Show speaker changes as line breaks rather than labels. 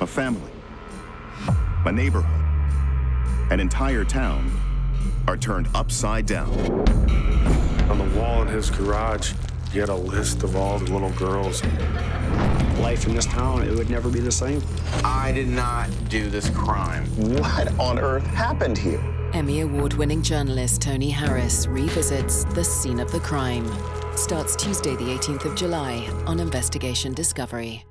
a family, a neighborhood, an entire town are turned upside down.
On the wall in his garage, he had a list of all the little girls.
Life in this town, it would never be the same.
I did not do this crime.
What on earth happened here?
Emmy Award winning journalist Tony Harris revisits the scene of the crime. Starts Tuesday, the 18th of July on Investigation Discovery.